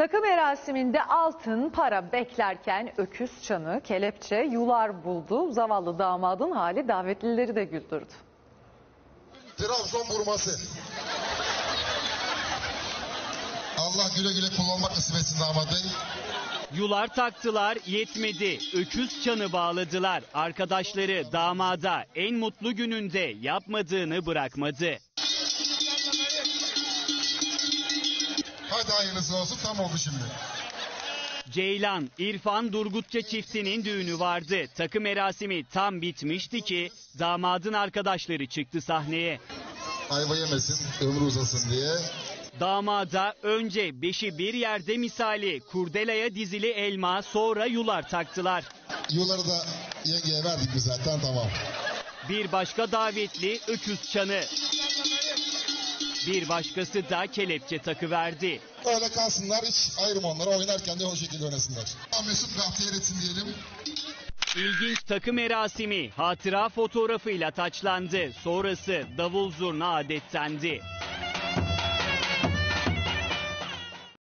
Takım merasiminde altın para beklerken öküz çanı, kelepçe, yular buldu. Zavallı damadın hali davetlileri de güldürdü. Trabzon vurması. Allah güle güle kullanmak nasip etsin damat bey. Yular taktılar yetmedi. Öküz çanı bağladılar. Arkadaşları damada en mutlu gününde yapmadığını bırakmadı. Hadi hayırlısı olsun tam oldu şimdi. Ceylan, İrfan Durgutça çiftinin düğünü vardı. Takım merasimi tam bitmişti ki damadın arkadaşları çıktı sahneye. Ayva yemesin, ömrü uzasın diye. Damada önce beşi bir yerde misali kurdelaya dizili elma sonra yular taktılar. Yuları da yengeye verdik biz zaten tamam. Bir başka davetli öküz çanı. Bir başkası da kelepçe takıverdi. Öyle kalsınlar hiç ayrım onlara oynarken de o şekilde oynasınlar. Mesut bahtiyar etsin diyelim. İlginç takım merasimi hatıra fotoğrafıyla taçlandı. Sonrası davul zurna adettendi.